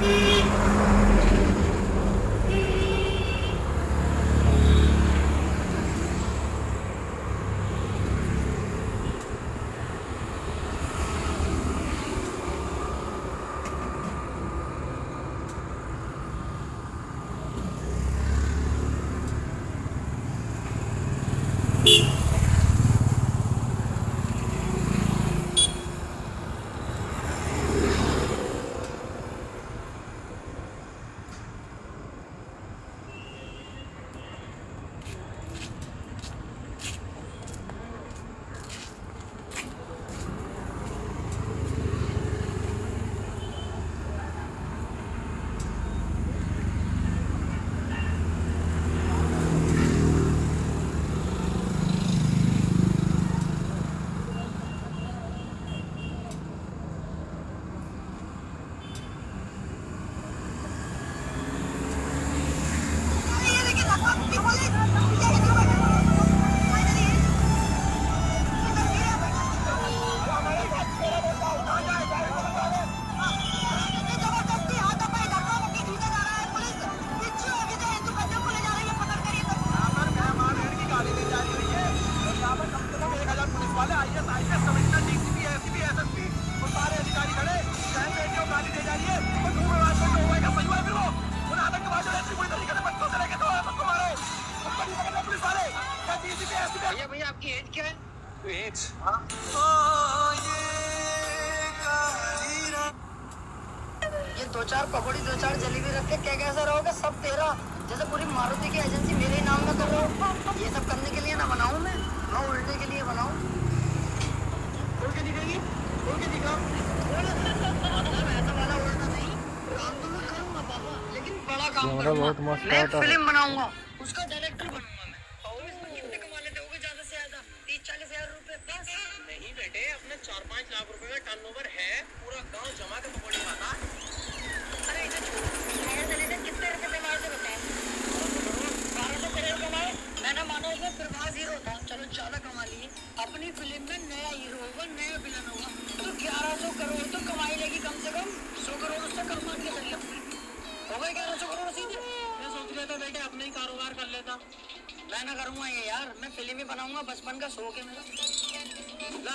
Beep. आपकी age क्या है? एज ये दो चार पकौड़ी दो चार जलेबी रख के क्या कैसा रहोगे? सब तेरा। जैसे पूरी मारुति की एजेंसी मेरे ही नाम में कर रहा हूँ। ये सब करने के लिए ना बनाऊँ मैं? मैं उल्टे के लिए बनाऊँ? खोल के दिखेगी? खोल के दिखा। मतलब ऐसा वाला उल्टा नहीं काम तो मैं करूँगा पापा। लेकिन बड़ा काम करूँगा। बहुत मस्त मैं फ़िल्म बनाऊँगा। उसका डायरेक्टर चार पाँच लाख रुपए का टर्नओवर है पूरा गाँव जमा के पकौड़ी खाता। अरे कितने रुपए बताए? बारह सौ करोड़ कमाए। मैंने माना उसमें प्रभास हीरो था। चलो ज़्यादा कमा लिए। अपनी फ़िल्म में नया हीरो होगा नया विलन होगा। तो ग्यारह सौ करोड़ तो कमाई लेगी कम से कम। सौ करोड़ उससे कम मान के चलिए हो गए ग्यारह सौ करोड़ सीधे मैं सोच रहा था बेटे अपना ही कारोबार कर लेता। मैं ना करूँगा ये यार। मैं फ़िल्म ही बनाऊँगा बचपन का शौक है मेरा। ला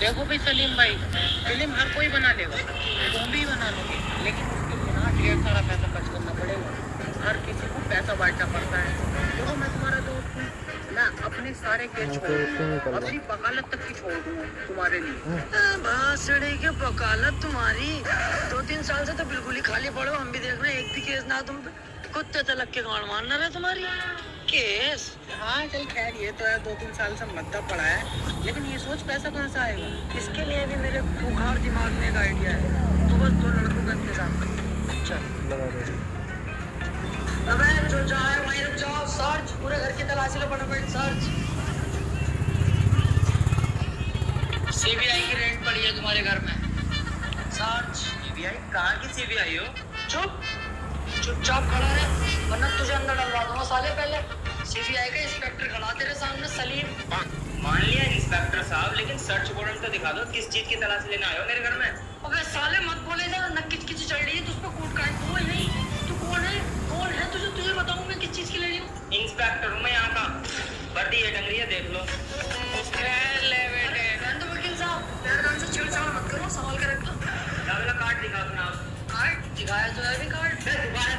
देखो भाई सलीम भाई फ़िल्म हर कोई बना लेगा। तुम भी बना लोगे लेकिन उसके लिए ना ढेर सारा पैसा खर्च करना पड़ेगा। हर किसी को पैसा बांटना पड़ता है। देखो मैं तुम्हारा दोस्त हूँ। मैं अपने सारे केस छोड़ अपनी वकालत तक की छोड़ दूँ तुम्हारे लिए। बासड़ी के वकालत तुम्हारी। दो तीन साल से तो बिल्कुल ही खाली पड़ो। हम भी देख रहे हैं एक भी केस ना तुम कुत्ते तलक के गाड़ मारना रहे तुम्हारी। केस? हाँ चल खैर ये तो है दो तीन साल से मद्दा पड़ा है लेकिन ये सोच पैसा कहाँ से आएगा? इसके लिए भी मेरे बुखार दिमाग में एक आइडिया है। तो बस दो लड़कों का इंतज़ाम कर। चल अबे जो जाए वहीं रुक जाओ सर्च पूरे घर की तलाशी लो फटाफट सर्च। सीबीआई की रेड पड़ी है तुम्हारे घर में। सर्च। सीबीआई कहाँ की सीबीआई हो? चुप। चुपचाप खड़ा है वरना तुझे अंदर डलवा दूँगा। साले पहले सीबीआई का इंस्पेक्टर खड़ा तेरे सामने सलीम। मान लिया इंस्पेक्टर साहब लेकिन सर्च वारंट तो दिखा दो किस चीज़ की तलाश लेने आए हो मेरे घर में? अबे साले मत बोले ना नक्की किच चल रही है तुझ पे कूट का तू है नहीं। तू कौन है? कौन है तुझे? तुझे बताऊँ मैं किस चीज़ की ले रही हूँ? इंस्पेक्टर हूँ मैं यहाँ का। वर्दी है डंगरी है देख लो। वकील साहब से छेड़छाड़ मत करो संभाल के रखो अगला कार्ड दिखा अपना कार्ड दिखाया तो है भी कार्ड मैं दोबारा